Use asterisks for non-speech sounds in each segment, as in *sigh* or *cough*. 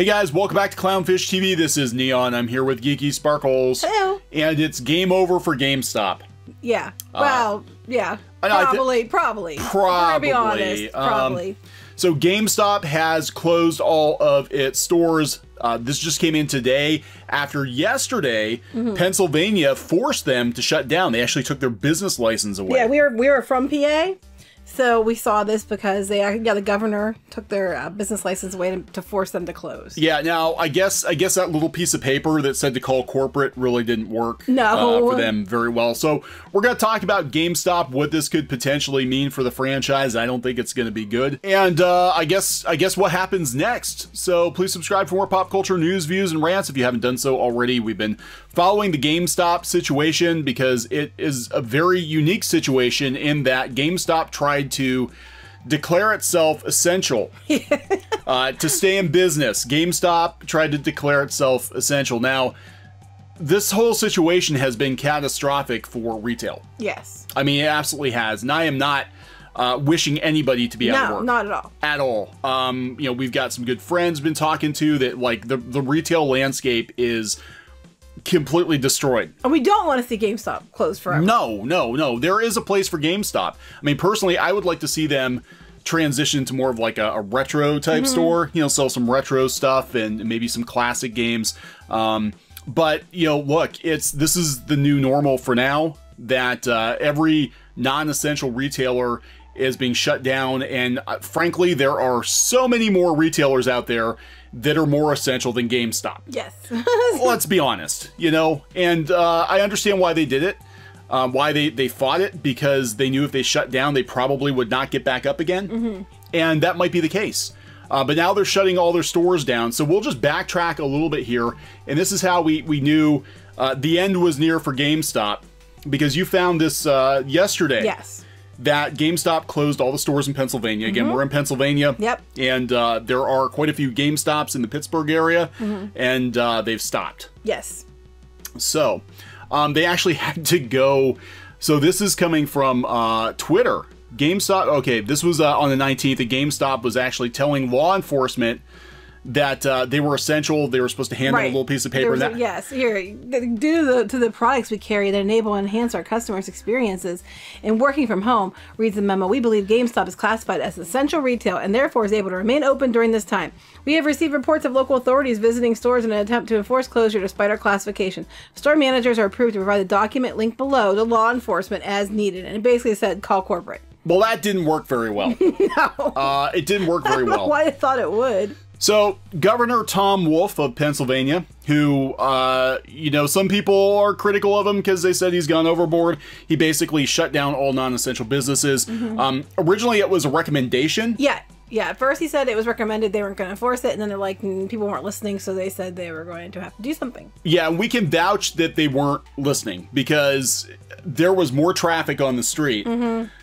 Hey guys, welcome back to Clownfish TV. This is Kneon. I'm here with Geeky Sparkles. Hello. And it's game over for GameStop. Yeah. Well, yeah. I know, Probably, probably. Probably. be honest. Um, Probably. So GameStop has closed all of its stores. Uh, this just came in today after yesterday Mm-hmm. Pennsylvania forced them to shut down. They actually took their business license away. yeah, we were we were from PA, so we saw this because they yeah the governor took their uh, business license away to, to force them to close. Yeah, now I guess I guess that little piece of paper that said to call corporate really didn't work No. uh, for them very well. So we're going to talk about GameStop, what this could potentially mean for the franchise. I don't think it's going to be good, and uh, I guess I guess what happens next. So please subscribe for more pop culture news, views, and rants if you haven't done so already. We've been following the GameStop situation because it is a very unique situation in that GameStop tried to declare itself essential *laughs* uh, to stay in business. GameStop tried to declare itself essential. Now, this whole situation has been catastrophic for retail. Yes. I mean, it absolutely has. And I am not uh, wishing anybody to be out of No, work not at all. at all. Um, you know, we've got some good friends been talking to that like the the retail landscape is completely destroyed. And we don't want to see GameStop close forever. No, no, no. There is a place for GameStop. I mean, personally, I would like to see them transition to more of like a, a retro type store. You know, sell some retro stuff and maybe some classic games. Um, but you know, look, it's this is the new normal for now. That uh, every non-essential retailer is being shut down, and uh, frankly, there are so many more retailers out there that are more essential than GameStop Yes. *laughs* let's be honest, you know, and uh, I understand why they did it, um, why they, they fought it, because they knew if they shut down, they probably would not get back up again. And that might be the case. Uh, but now they're shutting all their stores down. So we'll just backtrack a little bit here. And this is how we, we knew uh, the end was near for GameStop, because you found this uh, yesterday yes. That GameStop closed all the stores in Pennsylvania. Again, we're in Pennsylvania. Yep. And uh, there are quite a few GameStops in the Pittsburgh area, and uh, they've stopped. Yes. So, um, they actually *laughs* had to go. So this is coming from uh, Twitter. GameStop. Okay, this was uh, on the 19th. The GameStop was actually telling law enforcement that uh, they were essential. They were supposed to hand them a little piece of paper. was a- That, yes, here, due to the, to the products we carry that enable and enhance our customers' experiences in working from home, reads the memo, we believe GameStop is classified as essential retail and therefore is able to remain open during this time. We have received reports of local authorities visiting stores in an attempt to enforce closure despite our classification. Store managers are approved to provide the document linked below to law enforcement as needed. And it basically said, call corporate. well, that didn't work very well. *laughs* No. uh, it didn't work very *laughs* well. Why I thought it would. So, Governor Tom Wolf of Pennsylvania, who, uh, you know, some people are critical of him because they said he's gone overboard. He basically shut down all non essential businesses. Um, originally, it was a recommendation. Yeah, yeah. At first, he said it was recommended they weren't going to enforce it, and then they're like, mm, people weren't listening, so they said they were going to have to do something. Yeah, we can vouch that they weren't listening because there was more traffic on the street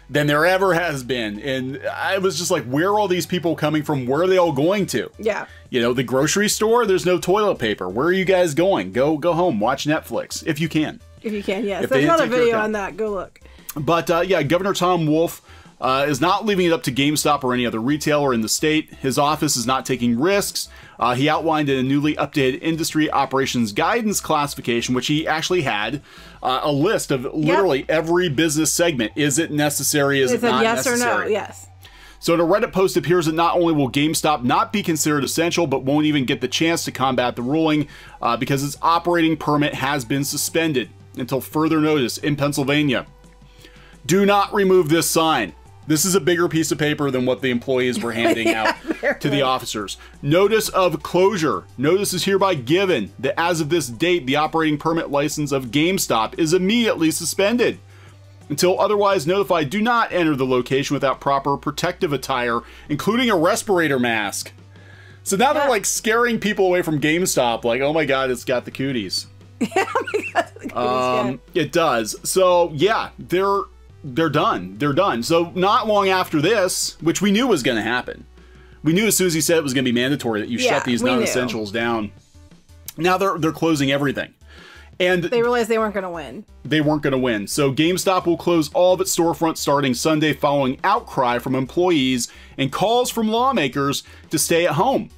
than there ever has been. And I was just like, where are all these people coming from? Where are they all going to? Yeah, You know, the grocery store, there's no toilet paper. Where are you guys going? Go go home, watch Netflix if you can. if you can, yes. If There's another video on that. Go look. But uh, yeah, Governor Tom Wolf uh, is not leaving it up to GameStop or any other retailer in the state. His office is not taking risks. Uh, he outlined in a newly updated industry operations guidance classification, which he actually had uh, a list of literally every business segment. Is it necessary? Is It it not yes necessary? or no. Yes. So in a Reddit post appears that not only will GameStop not be considered essential, but won't even get the chance to combat the ruling uh, because its operating permit has been suspended until further notice in Pennsylvania. Do not remove this sign. This is a bigger piece of paper than what the employees were *laughs* handing out to the officers. Notice of closure. Notice is hereby given that as of this date, the operating permit license of GameStop is immediately suspended. Until otherwise notified, do not enter the location without proper protective attire, including a respirator mask. So now they're like scaring people away from GameStop, like, oh my god, it's got the cooties. *laughs* Um, it does. So yeah, they're they're done. They're done. So not long after this, which we knew was going to happen, we knew as soon as he said it was going to be mandatory that you Yeah, shut these non-essentials down. Now they're they're closing everything, and They realized they weren't going to win. they weren't going to win. So GameStop will close all of its storefronts starting Sunday following outcry from employees and calls from lawmakers to stay at home.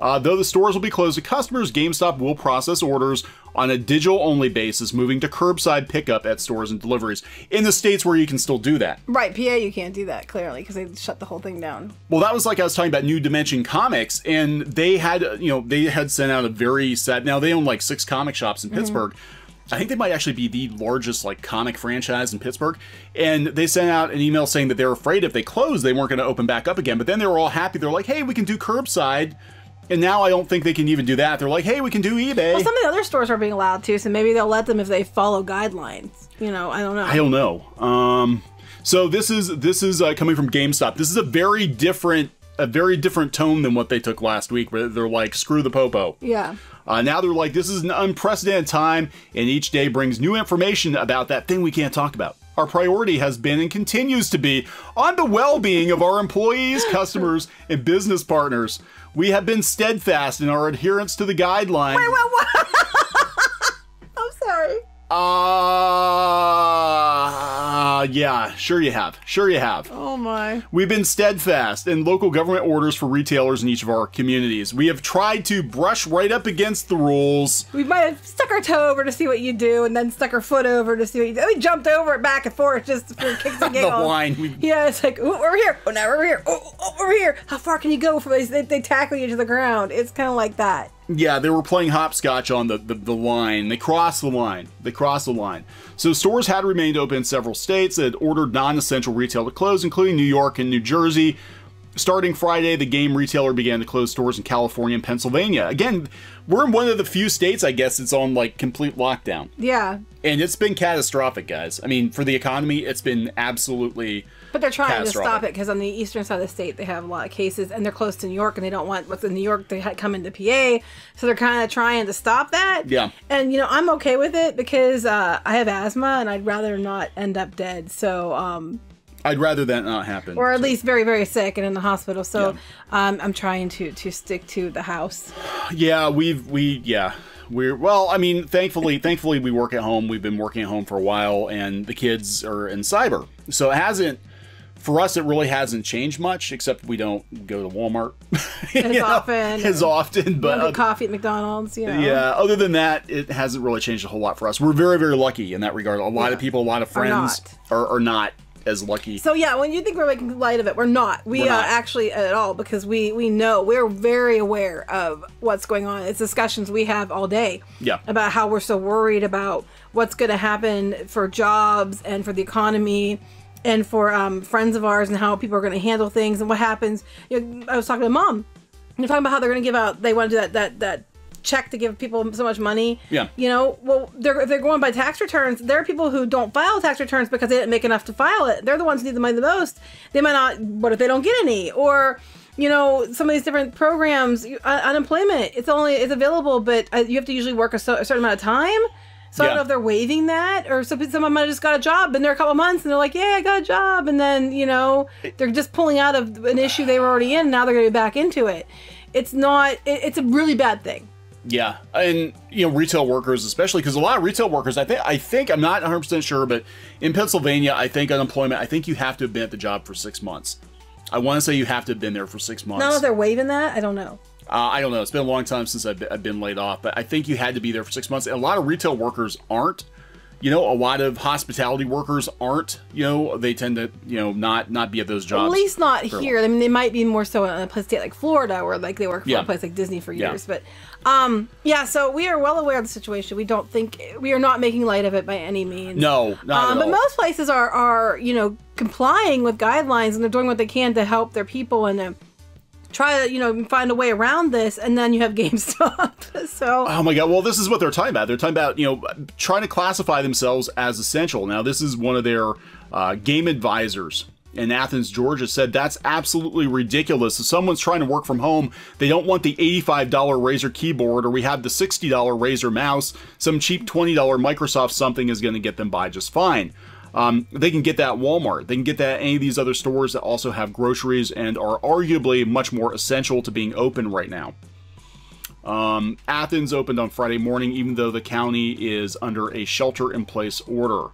Uh, though the stores will be closed to customers, GameStop will process orders on a digital only basis, moving to curbside pickup at stores and deliveries in the states where you can still do that. Right, PA, you can't do that clearly because they shut the whole thing down. Well, that was like I was talking about New Dimension Comics, and they had, you know, they had sent out a very sad. Now they own like six comic shops in Pittsburgh. I think they might actually be the largest like comic franchise in Pittsburgh. And they sent out an email saying that they're afraid if they closed, they weren't going to open back up again. But then they were all happy. They're like, hey, we can do curbside. And now I don't think they can even do that. They're like, hey, we can do eBay. Well, some of the other stores are being allowed to, so maybe they'll let them if they follow guidelines. You know, I don't know. I don't know. Um, so this is this is uh, coming from GameStop. This is a very different a very different tone than what they took last week, where they're like, screw the popo. yeah. Uh, now they're like, this is an unprecedented time, and each day brings new information about that thing we can't talk about. Our priority has been and continues to be on the well being of our employees, *laughs* customers, and business partners. We have been steadfast in our adherence to the guidelines. Wait, what? what? *laughs* I'm sorry. Uh, yeah, sure you have. Sure you have. Oh my. We've been steadfast in local government orders for retailers in each of our communities. We have tried to brush right up against the rules. We might have stuck our toe over to see what you do, and then stuck our foot over to see what you do. We jumped over it back and forth just for kicks and *laughs* The giggles. line. We, Yeah, it's like, oh, over here. Oh, now over here. Oh, oh, over here. How far can you go before they, they, they tackle you to the ground? It's kind of like that. Yeah, they were playing hopscotch on the, the, the line. They crossed the line. They crossed the line. So stores had remained open in several states that had ordered non-essential retail to close, including New York and New Jersey. Starting Friday, the game retailer began to close stores in California and Pennsylvania. Again, we're in one of the few states, I guess, it's on like complete lockdown. Yeah. And it's been catastrophic, guys. I mean, for the economy, it's been absolutely But they're trying to stop it because on the eastern side of the state they have a lot of cases and they're close to New York and they don't want what's in New York to come into PA. So they're kind of trying to stop that. Yeah. And you know I'm okay with it because uh, I have asthma and I'd rather not end up dead. So um, I'd rather that not happen. or at least very very sick and in the hospital. So Yeah. um, I'm trying to to stick to the house. Yeah, we've we yeah. We're well, I mean, thankfully thankfully we work at home. We've been working at home for a while and the kids are in cyber. So it hasn't for us it really hasn't changed much except we don't go to Walmart *laughs* As know, often. as often, but uh, coffee at McDonald's. You know. yeah, other than that, it hasn't really changed a whole lot for us. We're very, very lucky in that regard. A lot of people, a lot of Are friends are, are not as lucky. So yeah, when you think we're making light of it, we're not. We We're uh, actually at all because we we know we're very aware of what's going on. It's discussions we have all day. Yeah. About how we're so worried about what's going to happen for jobs and for the economy. And for um, friends of ours, and how people are going to handle things, and what happens. You know, I was talking to mom. They're talking about how they're going to give out. They want to do that that that check to give people so much money. Yeah. You know, well, they're if they're going by tax returns. There are people who don't file tax returns because they didn't make enough to file it. They're the ones who need the money the most. They might not. What if they don't get any? Or you know, some of these different programs, you- un- unemployment. It's only it's available, but uh, you have to usually work a, so, a certain amount of time. So I don't know if they're waiving that, or some someone might have just got a job, and they're a couple months, and they're like, "Yeah, I got a job," and then you know they're just pulling out of an issue they were already in. And now they're going to be back into it. It's not. It, it's a really bad thing. Yeah, and you know, retail workers, especially because a lot of retail workers, I think, I think I'm not 100 percent sure, but in Pennsylvania, I think unemployment, I think you have to have been at the job for six months. I want to say you have to have been there for six months. I don't know if they're waiving that. I don't know. Uh, I don't know. It's been a long time since I've been, I've been laid off, but I think you had to be there for six months. And a lot of retail workers aren't. You know, a lot of hospitality workers aren't. You know, they tend to, you know, not not be at those jobs. At least not here. I mean, they might be more so in a place state like Florida, where like they work for Yeah. a place like Disney for Yeah. years. But um, yeah. So we are well aware of the situation. We don't think we are not making light of it by any means. No, not Um, but all. most places are are you know complying with guidelines and they're doing what they can to help their people and to try to you know find a way around this. And then you have *laughs* GameStop. *laughs* so Oh my god! Well, this is what they're talking about. They're talking about you know trying to classify themselves as essential. Now, this is one of their uh, game advisors in Athens, Georgia, said that's absolutely ridiculous. If someone's trying to work from home, they don't want the eighty-five dollar Razer keyboard, or we have the sixty dollar Razer mouse. Some cheap twenty dollar Microsoft something is going to get them by just fine. Um, they can get that at Walmart. They can get that at any of these other stores that also have groceries and are arguably much more essential to being open right now. Um, Athens opened on Friday morning, even though the county is under a shelter in place order.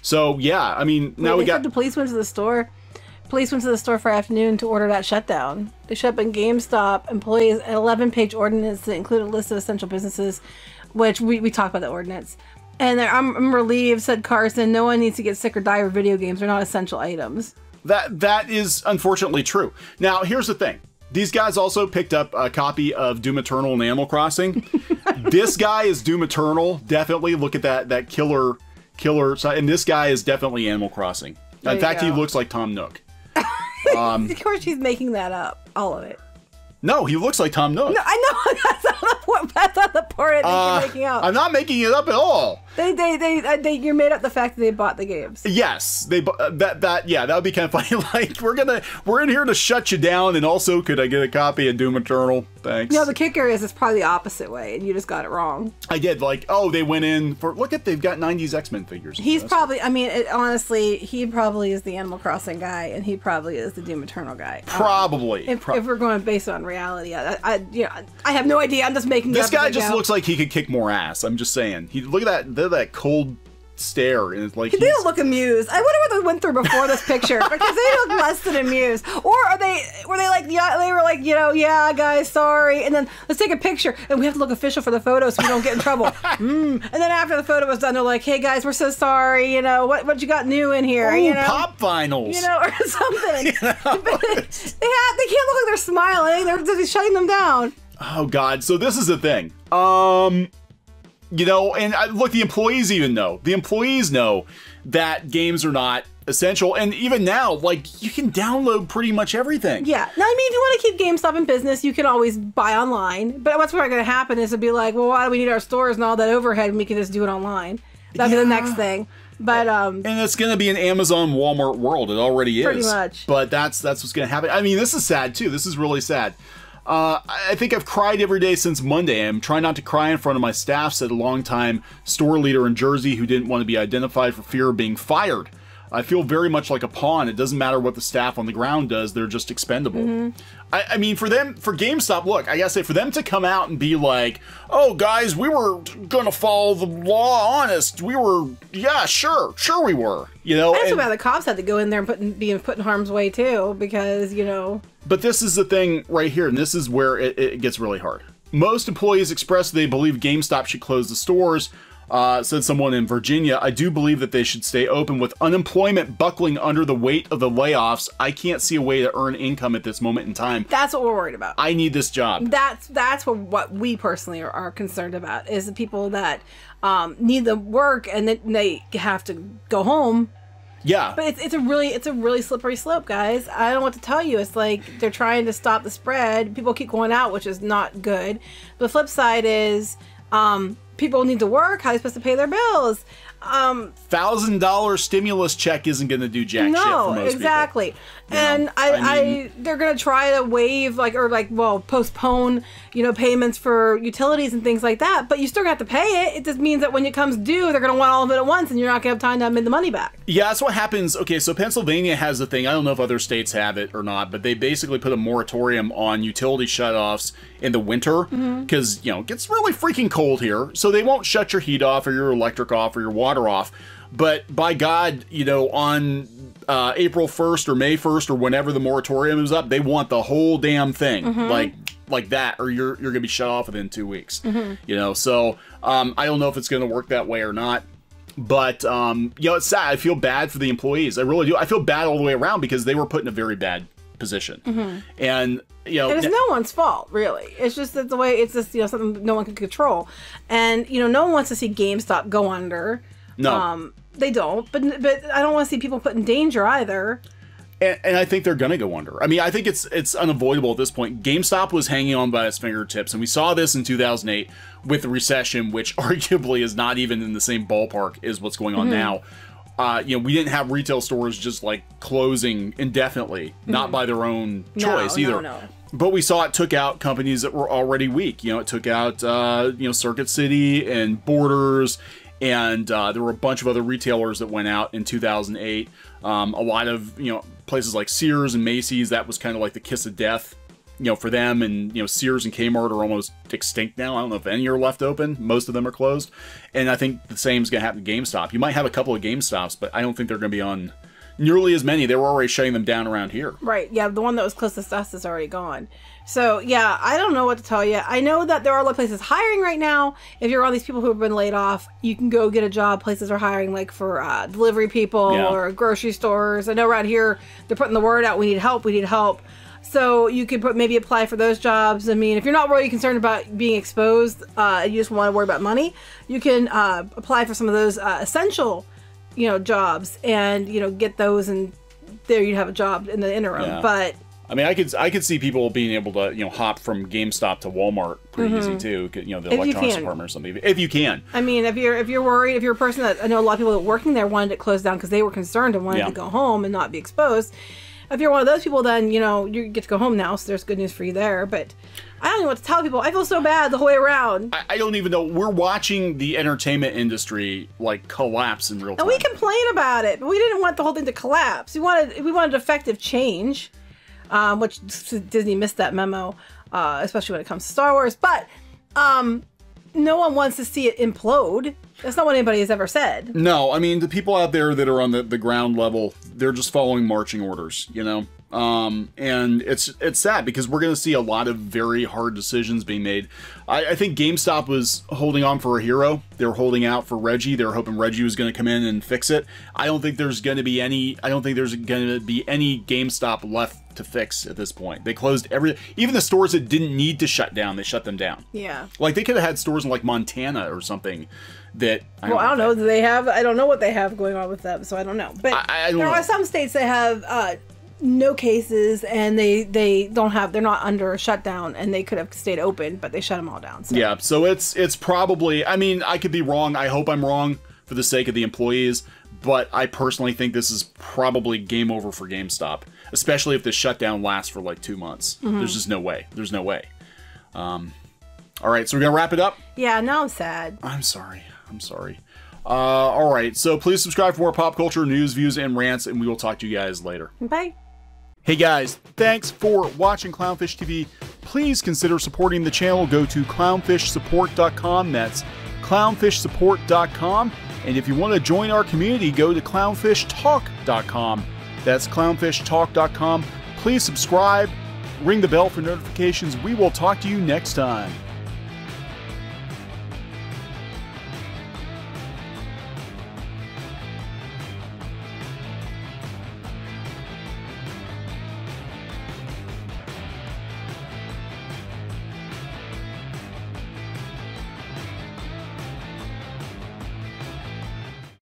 So, yeah, I mean, now Wait, we got. the police went to the store. Police went to the store Friday afternoon to order that shutdown. They shut up in GameStop employees an 11 page ordinance that included a list of essential businesses, which we, we talked about the ordinance. And I'm, I'm relieved, said Carson. No one needs to get sick or die with video games. They're not essential items. That that is unfortunately true. Now, here's the thing. These guys also picked up a copy of Doom Eternal and Animal Crossing. *laughs* this guy is Doom Eternal. Definitely look at that that killer killer side. And this guy is definitely Animal Crossing. There In fact, he looks like Tom Nook. *laughs* of course, she's making that up. All of it. No, he looks like Tom Nook. No, I know *laughs* that's not the part. That's not the part I think Uh, you're making up. I'm not making it up at all. They, they, they, uh, they, you made up the fact that they bought the games. Yes, they uh, that that yeah, that would be kind of *laughs* funny. like we're gonna we're in here to shut you down, and also could I get a copy of Doom Eternal? Thanks. You know, the kicker is it's probably the opposite way, and you just got it wrong. I did like oh they went in for look at they've got 90s X Men figures. He's probably, I mean, it, honestly, he probably is the Animal Crossing guy, and he probably is the Doom Eternal guy. Um, probably. if, Pro- if we're going based on reality, I, I, you know, I have no idea. I'm just making. it this guy just looks like he could kick more ass. I'm just saying. He look at that at that cold stare and it's like They don't look amused. I wonder what they went through before this picture *laughs* because they look less than amused. Or are they? Were they like? Yeah, they were like, you know, yeah, guys, sorry. And then let's take a picture, and we have to look official for the photo so we don't get in trouble. *laughs* mm. And then after the photo was done, they're like, hey guys, we're so sorry. You know, what what you got new in here? Ooh, you know, pop vinyls. you know, *laughs* or something. they have they can't look like they're smiling. They're just shutting them down. Oh God! So this is the thing. Um, you know, and I, look, the employees even know. The employees know that games are not essential, and even now, like you can download pretty much everything. Yeah. Now, I mean, if you want to keep GameStop in business, you can always buy online. But what's probably going to happen is it'll be like, well, why do we need our stores and all that overhead and we can just do it online? That'd be the next thing. But um, And it's going to be an Amazon Walmart world. It already is. Pretty much. But that's that's what's going to happen. I mean, this is sad too. This is really sad. Uh, I think I've cried every day since Monday. I'm trying not to cry in front of my staff, said a longtime store leader in Jersey who didn't want to be identified for fear of being fired. I feel very much like a pawn. It doesn't matter what the staff on the ground does; they're just expendable. Mm-hmm. I, I mean, for them, for GameStop, look, I gotta say, for them to come out and be like, "Oh, guys, we were gonna follow the law, honest. We were, yeah, sure, sure, we were." You know, that's and- why the cops had to go in there and put in, be put in harm's way too, because you know, But this is the thing right here, and this is where it, it gets really hard. Most employees express they believe GameStop should close the stores. Uh, said someone in Virginia. I do believe that they should stay open. With unemployment buckling under the weight of the layoffs, I can't see a way to earn income at this moment in time. that's what we're worried about. I need this job. that's that's what what we personally are, are concerned about is the people that um, need the work and then they have to go home Yeah. But it's, it's a really it's a really slippery slope, guys. I don't what to tell you. It's like they're trying to stop the spread. People keep going out, which is not good. The flip side is um, people need to work. How are they supposed to pay their bills? Um, Thousand dollar stimulus check isn't going to do jack shit for no, most exactly. And know, I, I I, they're gonna try to waive like or like well postpone you know payments for utilities and things like that. But you still got to pay it. It just means that when it comes due, they're gonna want all of it at once, and you're not gonna have time to make the money back. Yeah, that's what happens. Okay, so Pennsylvania has a thing. I don't know if other states have it or not, but they basically put a moratorium on utility shutoffs in the winter because, you know, it gets really freaking cold here. So they won't shut your heat off or your electric off or your water off. But by God, you know, on uh, April 1st or May 1st or whenever the moratorium is up, they want the whole damn thing. Like, like that, or you're you're gonna be shut off within two weeks. You know, so um, I don't know if it's gonna work that way or not. But um, you know, it's sad. I feel bad for the employees. I really do. I feel bad all the way around because they were put in a very bad position. And you know, it's no one's fault, really. It's just that the way it's just you know something no one can control, and you know no one wants to see GameStop go under. No. um, they don't. But but I don't want to see people put in danger either. and, and I think they're gonna go under. I mean, I think it's it's unavoidable at this point. GameStop was hanging on by its fingertips, and we saw this in 2008 with the recession, which *laughs* arguably is not even in the same ballpark as what's going on now. Uh, you know, we didn't have retail stores just like closing indefinitely, not by their own No, choice no, either. no. But we saw it took out companies that were already weak. You know, it took out uh, you know Circuit City and Borders, and uh, there were a bunch of other retailers that went out in 2008. Um, a lot of you know places like Sears and Macy's. That was kind of like the kiss of death, you know, for them. And you know, Sears and Kmart are almost extinct now. I don't know if any are left open. Most of them are closed. And I think the same is going to happen to GameStop. You might have a couple of GameStops, but I don't think they're going to be on nearly as many. They were already shutting them down around here. Right. Yeah, the one that was closest to us is already gone. So yeah, I don't know what to tell you. I know that there are a lot of places hiring right now. If you're one of these people who have been laid off, you can go get a job. Places are hiring like for uh, delivery people Yeah. or grocery stores. I know around here they're putting the word out. We need help. We need help. So you could put maybe apply for those jobs. I mean, if you're not really concerned about being exposed, uh, you just want to worry about money, you can uh, apply for some of those uh, essential, you know, jobs, and you know, get those, and there you'd have a job in the interim. Yeah. But I mean, I could I could see people being able to you know hop from GameStop to Walmart pretty easy too. You know, the Mm-hmm. If electronics department or something. If you can, I mean, if you're if you're worried, if you're a person that I know a lot of people that working there wanted it closed down because they were concerned and wanted Yeah. to go home and not be exposed. If you're one of those people, then you know you get to go home now, so there's good news for you there. But I don't know what to tell people. I feel so bad the whole way around. I, I don't even know. We're watching the entertainment industry like collapse in real time. And we complain about it, but we didn't want the whole thing to collapse. We wanted we wanted effective change, um, which Disney missed that memo, uh, especially when it comes to Star Wars. But um, no one wants to see it implode. That's not what anybody has ever said. No, I mean the people out there that are on the, the ground level, they're just following marching orders, you know. Um, and it's it's sad because we're going to see a lot of very hard decisions being made. I, I think GameStop was holding on for a hero. They were holding out for Reggie. They were hoping Reggie was going to come in and fix it. I don't think there's going to be any. I don't think there's going to be any GameStop left to fix at this point. They closed every, even the stores that didn't need to shut down. They shut them down. Yeah. Like they could have had stores in like Montana or something. That Well, I don't know. Do they have? I don't know what they have going on with them, so I don't know. But I- I don't there know. are some states that have uh, no cases, and they they don't have. They're not under a shutdown, and they could have stayed open, but they shut them all down. So. Yeah, so it's it's probably I mean, I could be wrong. I hope I'm wrong for the sake of the employees, but I personally think this is probably game over for GameStop, especially if the shutdown lasts for like 2 months. There's just no way. There's no way. Um All right, so we're going to wrap it up. Yeah. Now I'm sad. I'm sorry. I'm sorry. Uh, all right, so please subscribe for more pop culture news, views, and rants, and we will talk to you guys later. Bye. Hey guys, thanks for watching Clownfish TV. Please consider supporting the channel. Go to clownfishsupport.com. That's clownfishsupport.com. And if you want to join our community, go to clownfishtalk.com. That's clownfishtalk.com. Please subscribe, ring the bell for notifications. We will talk to you next time.